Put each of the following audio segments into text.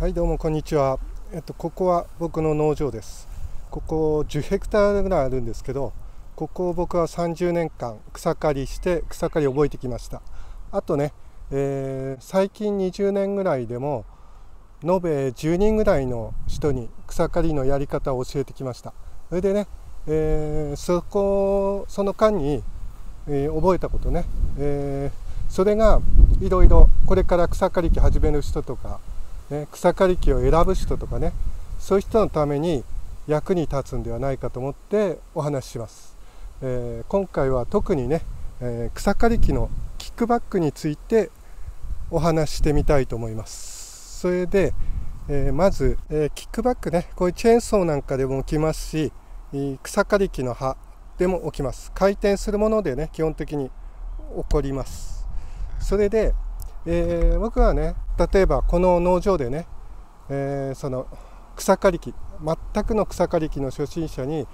はいどうもこんにちは。えっとここは僕の農場です。ここ10ヘクタールぐらいあるんですけどここを僕は30年間草刈りして草刈り覚えてきました。あとね、えー、最近20年ぐらいでも延べ10人ぐらいの人に草刈りのやり方を教えてきました。それでね、えー、そこその間に、えー、覚えたことね、えー、それがいろいろこれから草刈り機始める人とか、ね、草刈り機を選ぶ人とかねそういう人のために役に立つんではないかと思ってお話しします、えー、今回は特にね、えー、草刈り機のキックバックについてお話してみたいと思います。それで、えー、まず、えキックバックねこういうチェーンソーなんかでも起きますし草刈り機の刃でも起きます。回転するものでね基本的に起こります。それで、え僕はね例えばこの農場でね、えその草刈り機全くの草刈り機の初心者に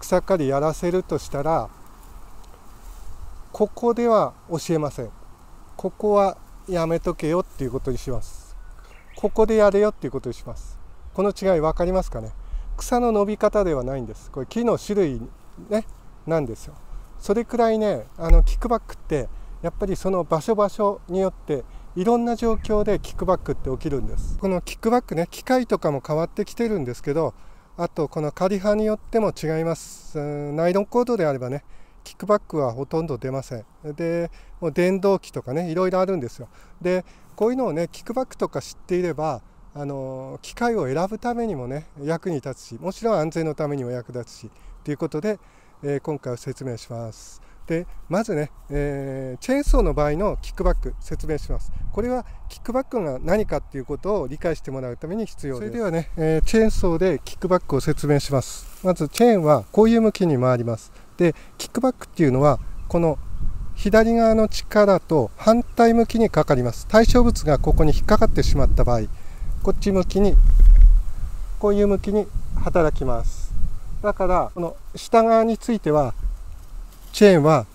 草刈りやらせるとしたらここでは教えません。ここはやめとけよっていうことにします。ここでやれよっていうことにします。この違い分かりますかね？草の伸び方ではないんです。これ木の種類ねなんですよ。それくらいねあのキックバックってやっぱりその場所場所によっていろんな状況でキックバックって起きるんです。このキックバックね機械とかも変わってきてるんですけどあとこの仮刃によっても違います。ナイロンコードであればねキックバックはほとんど出ません。でもう電動機とかねいろいろあるんですよ。でこういうのをねキックバックとか知っていればあの機械を選ぶためにもね役に立つしもちろん安全のためにも役立つしということで、えー、今回は説明します。でまずね、えー、チェーンソーの場合のキックバック説明します。これはキックバックが何かっていうことを理解してもらうために必要です。それではね、えー、チェーンソーでキックバックを説明します。まずチェーンはこういう向きに回ります。でキックバックっていうのはこの左側の力と反対向きにかかります。対象物がここに引っかかってしまった場合こっち向きにこういう向きに働きます。だからこの下側についてはチェーンは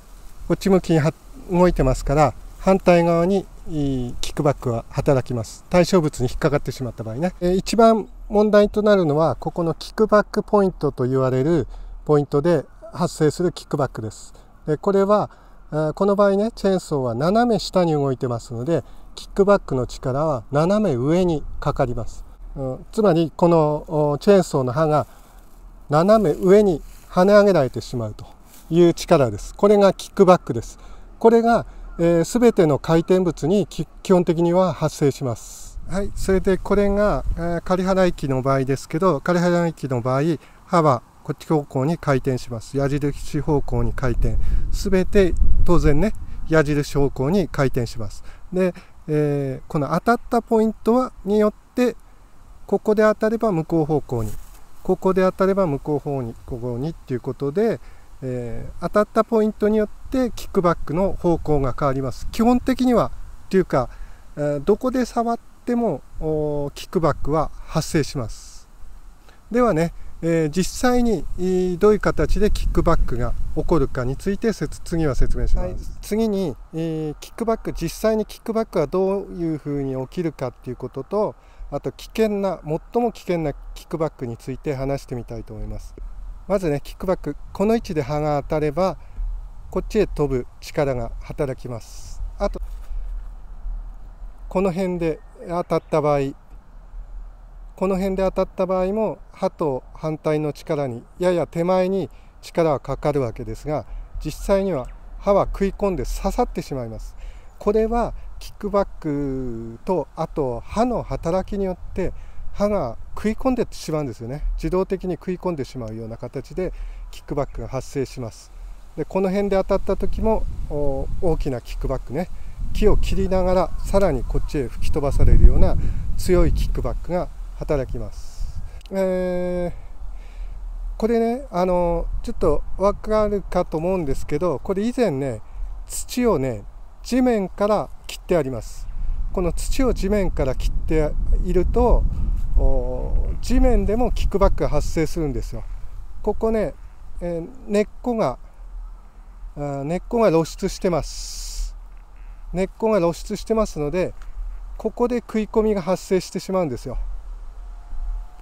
こっち向きに動いてますから反対側にキックバックは働きます。対象物に引っかかってしまった場合ね。一番問題となるのはここのキックバックポイントと言われるポイントで発生するキックバックです。でこれはこの場合ねチェーンソーは斜め下に動いてますのでキックバックの力は斜め上にかかります、つまりこのチェーンソーの刃が斜め上に跳ね上げられてしまうと。いう力です。これがキックバックです。これがすべ、えー、ての回転物に基本的には発生します。はい、それでこれが、えー、仮払い機の場合ですけど、仮払い機の場合、刃はこっち方向に回転します。矢印方向に回転。すべて当然ね、矢印方向に回転します。で、えー、この当たったポイントはによって、ここで当たれば向こう方向に、ここで当たれば向こう方に、ここにっていうことで、えー、当たったポイントによってキックバックの方向が変わります。基本的にはというか、えー、どこで触ってもキックバックは発生します。ではね、えー、実際にどういう形でキックバックが起こるかについて次は説明します、はい、次に、えー、キックバック実際にキックバックがどういうふうに起きるかっていうこととあと危険な最も危険なキックバックについて話してみたいと思いますまずねキックバック。この位置で刃が当たればこっちへ飛ぶ力が働きます。あとこの辺で当たった場合この辺で当たった場合も刃と反対の力にやや手前に力はかかるわけですが実際には刃は食い込んで刺さってしまいます。これはキックバックとあと刃の働きによって刃が食い込んでしまうんですよね。自動的に食い込んでしまうような形でキックバックが発生します。でこの辺で当たった時も大きなキックバックね。木を切りながらさらにこっちへ吹き飛ばされるような強いキックバックが働きます、えー、これねあのちょっと分かるかと思うんですけどこれ以前ね土をね地面から切ってあります。この土を地面から切っていると地面でもキックバックが発生するんですよ。ここね、えー、根っこが根っこが露出してます。根っこが露出してますのでここで食い込みが発生してしまうんですよ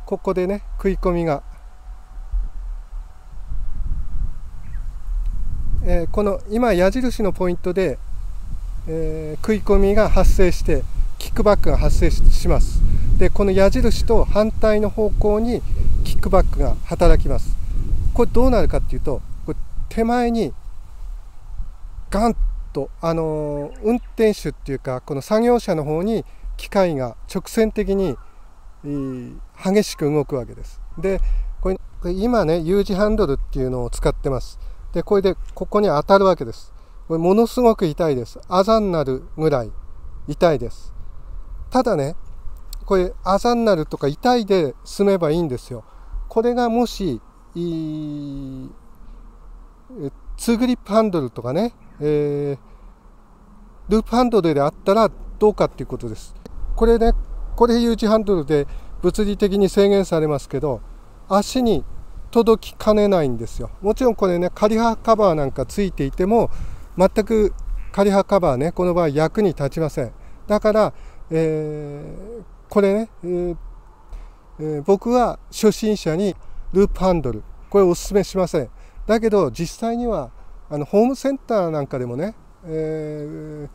ここでね食い込みが、えー、この今矢印のポイントで、えー、食い込みが発生してキックバックが発生しますでこの矢印と反対の方向にキックバックが働きますこれどうなるかっていうとこれ手前にガンとあの運転手っていうかこの作業者の方に機械が直線的に激しく動くわけです。でこれ今ね U 字ハンドルっていうのを使ってます。でこれでここに当たるわけです。これものすごく痛いです。あざになるぐらい痛いです。ただねこれあざになるとか痛いで済めばいいんですよ。これがもしツーグリップハンドルとかね、えー、ループハンドルであったらどうかっていうことです。これねこれ U 字ハンドルで物理的に制限されますけど足に届きかねないんですよもちろんこれね仮刃カバーなんかついていても全く仮刃カバーねこの場合役に立ちませんだから、えー、これね、えーえー、僕は初心者にループハンドルこれおすすめしません。だけど実際にはあのホームセンターなんかでもね、えー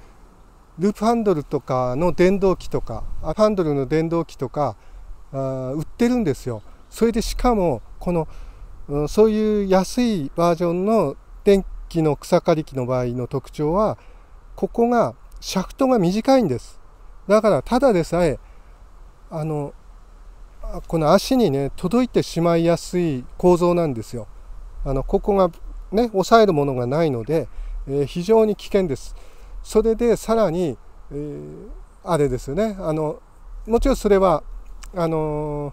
ループハンドルとかの電動機とかハンドルの電動機とかあ売ってるんですよ。それでしかもこの、そういう安いバージョンの電気の草刈り機の場合の特徴はここがシャフトが短いんです。だからただでさえあのこの足にね届いてしまいやすい構造なんですよ。あのここがね押さえるものがないので、えー、非常に危険です。それでさらに、えー、あれですよね。あのもちろんそれはあの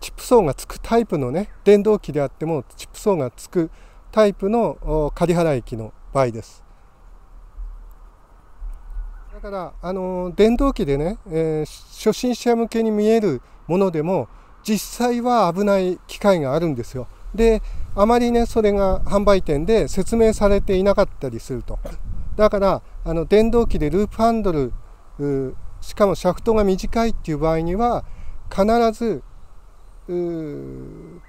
チップ層がつくタイプのね電動機であってもチップ層がつくタイプの仮払い機の場合です。だからあの電動機でね、えー、初心者向けに見えるものでも実際は危ない機械があるんですよ。であまりねそれが販売店で説明されていなかったりするとだからあの電動機でループハンドルしかもシャフトが短いっていう場合には必ず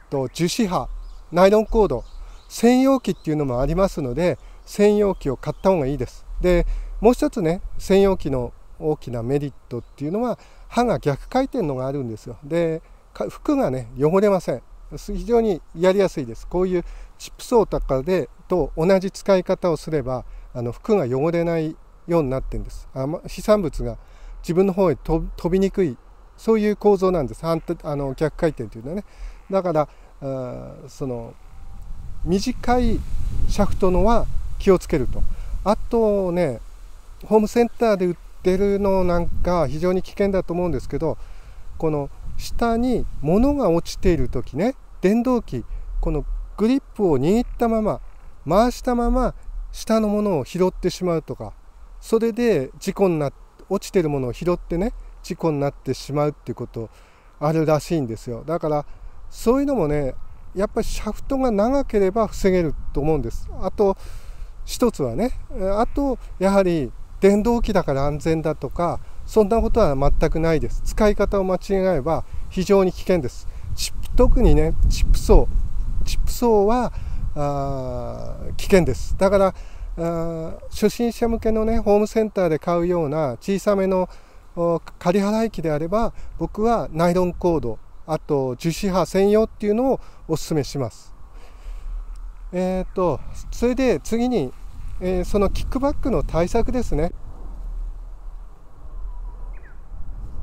と樹脂波ナイロンコード専用機っていうのもありますので専用機を買った方がいいですでもう一つね専用機の大きなメリットっていうのは刃が逆回転のがあるんですよ。で服がね汚れません。非常にやりやすいです。こういうチップ層とかでと同じ使い方をすればあの服が汚れないようになってんです。あ、ま、飛散物が自分の方へ飛びにくい。そういう構造なんです。あの逆回転というのはね。だからあその短いシャフトのは気をつけると。あとねホームセンターで売ってるのなんか非常に危険だと思うんですけどこの下に物が落ちている時ね電動機このグリップを握ったまま回したまま下のものを拾ってしまうとかそれで事故にな落ちてるものを拾ってね事故になってしまうっていうことあるらしいんですよ。だからそういうのもねやっぱりシャフトが長ければ防げると思うんです。あと一つはねあとやはり電動機だから安全だとかそんなことは全くないです。使い方を間違えば非常に危険です。特にねチップ層チップ層はあ危険です。だからあ初心者向けのねホームセンターで買うような小さめの仮払い機であれば僕はナイロンコードあと樹脂波専用っていうのをおすすめします。えっ、ー、とそれで次に、えー、そのキックバックの対策ですね。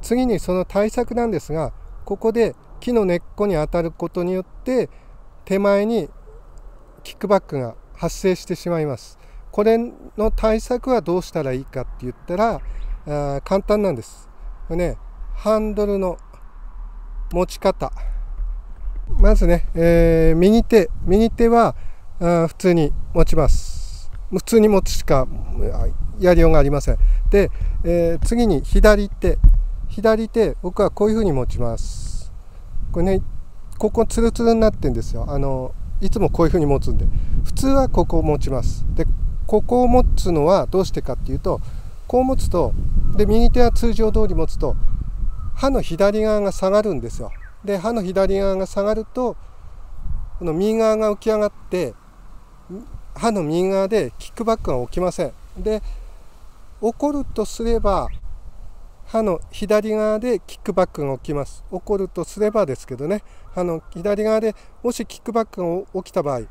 次にその対策なんですがここで木の根っこに当たることによって手前にキックバックが発生してしまいます。これの対策はどうしたらいいかって言ったらあ簡単なんです。これねハンドルの持ち方。まずね、えー、右手右手はあ普通に持ちます。普通に持つしかやりようがありません。で、えー、次に左手。左手僕はこういうふうに持ちます。これねここツルツルになってんですよ。あのいつもこういうふうに持つんで。普通はここを持ちます。でここを持つのはどうしてかっていうとこう持つとで右手は通常通り持つと刃の左側が下がるんですよ。で刃の左側が下がるとこの右側が浮き上がって刃の右側でキックバックが起きません。で起こるとすれば刃の左側でキックバックが起きます。起こるとすればですけどね刃の左側でもしキックバックが起きた場合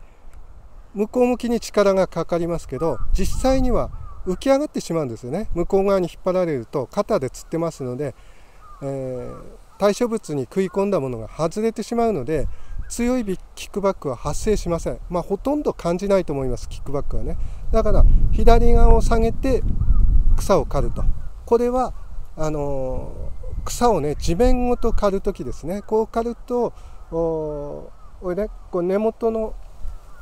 向こう向きに力がかかりますけど実際には浮き上がってしまうんですよね。向こう側に引っ張られると肩でつってますので、えー、対象物に食い込んだものが外れてしまうので強いキックバックは発生しません。まあほとんど感じないと思いますキックバックはね。だから左側を下げて草を刈ると。これはあの草をね地面ごと刈る時ですね。こう刈るとおね、こう根元の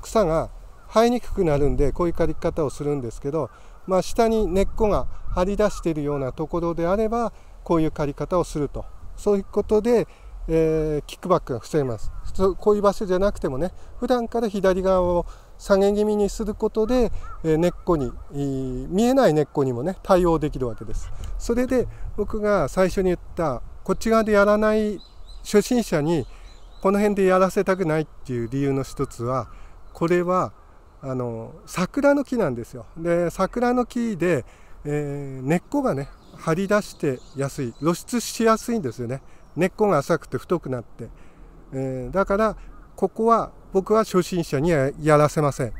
草が生えにくくなるんでこういう刈り方をするんですけど、まあ、下に根っこが張り出しているようなところであればこういう刈り方をすると。そういうことで、えー、キックバックが防げます。こういう場所じゃなくてもね普段から左側を下げ気味にすることで、え根っこに見えない根っこにもね対応できるわけです。それで僕が最初に言ったこっち側でやらない初心者にこの辺でやらせたくないっていう理由の一つはこれはあの桜の木なんですよ。で桜の木で、えー、根っこがね張り出してやすい露出しやすいんですよね。根っこが浅くて太くなって、えー、だからここは僕は初心者にはやらせません。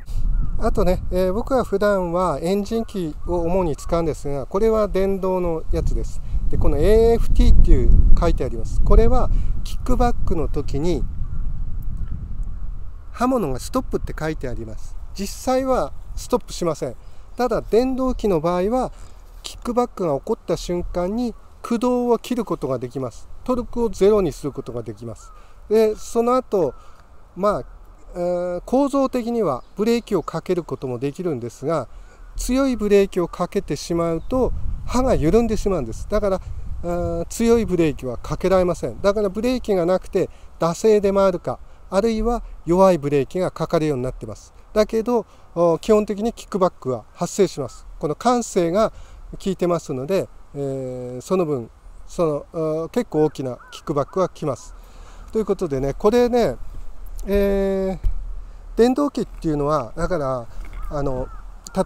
あとね、えー、僕は普段はエンジン機を主に使うんですがこれは電動のやつです。でこの AFT っていう書いてあります。これはキックバックの時に刃物がストップって書いてあります。実際はストップしません。ただ電動機の場合はキックバックが起こった瞬間に駆動を切ることができます。トルクをゼロにすることができます。でその後まあ、えー、構造的にはブレーキをかけることもできるんですが強いブレーキをかけてしまうと刃が緩んでしまうんです。だから強いブレーキはかけられません。だからブレーキがなくて惰性で回るかあるいは弱いブレーキがかかるようになってます。だけど基本的にキックバックは発生します。この感性が効いてますので、えー、その分その結構大きなキックバックは来ます。ということでねこれね、えー、電動機っていうのはだからあの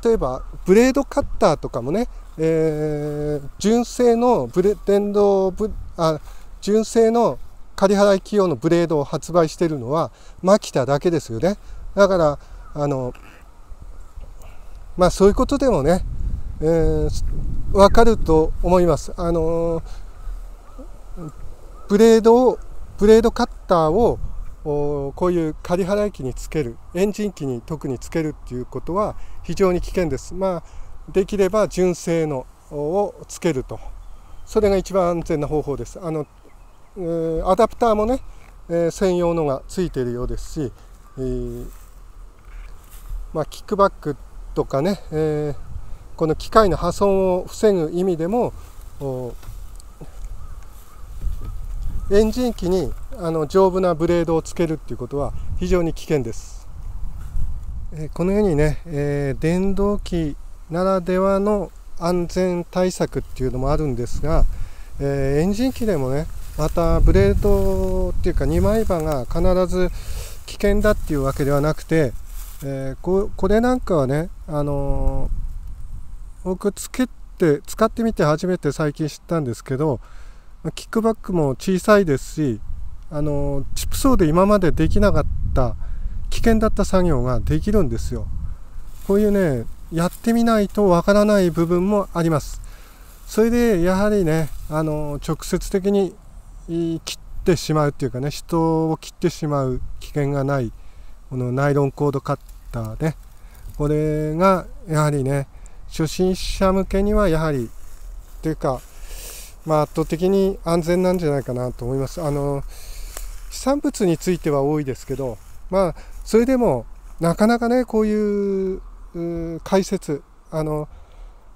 例えばブレードカッターとかもね、えー、純正のブレ電動ブあ純正の仮払い企業のブレードを発売してるのはマキタだけですよね。だからあのまあそういうことでもね、えー、分かると思いますあのブレードをブレードカッターをこういう仮払い機につけるエンジン機に特につけるっていうことは非常に危険です。まあ、できれば純正のをつけるとそれが一番安全な方法です。あのえ、アダプターもね、えー、専用のがついているようですし、えー、まあ、キックバックとかね、えこの機械の破損を防ぐ意味でもエンジン機にあの丈夫なブレードをつけるっていうことは非常に危険です。えこのようにね、えー、電動機ならではの安全対策っていうのもあるんですが、えー、エンジン機でもねまたブレードっていうか2枚刃が必ず危険だっていうわけではなくて、えー、ここれなんかはね、あの僕つけて使ってみて初めて最近知ったんですけどキックバックも小さいですしあのチップ層で今までできなかった危険だった作業ができるんですよ。こういうねやってみないとわからない部分もあります。それでやはりねあの直接的に切ってしまうっていうかね人を切ってしまう危険がないこのナイロンコードカッターね。これがやはりね初心者向けにはやはりというかまあ圧倒的に安全なんじゃないかなと思います。あの飛散物については多いですけどまあそれでもなかなかねこういう解説あの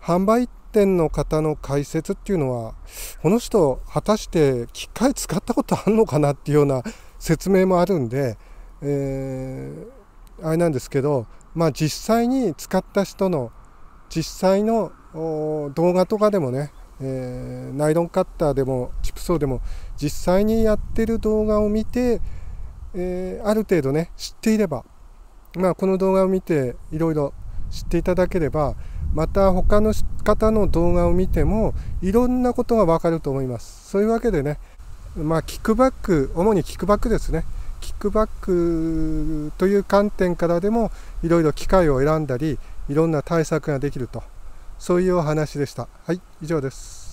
販売店の方の解説っていうのはこの人果たして機械使ったことあるのかなっていうような説明もあるんで、えー、あれなんですけどまあ実際に使った人の実際の動画とかでもね、えー、ナイロンカッターでもチップソーでも実際にやってる動画を見て、えー、ある程度ね知っていればまあこの動画を見ていろいろ知っていただければまた他の方の動画を見てもいろんなことがわかると思います。そういうわけでねまあキックバック主にキックバックですね。キックバックという観点からでもいろいろ機械を選んだりいろんな対策ができると。そういうお話でした。はい以上です。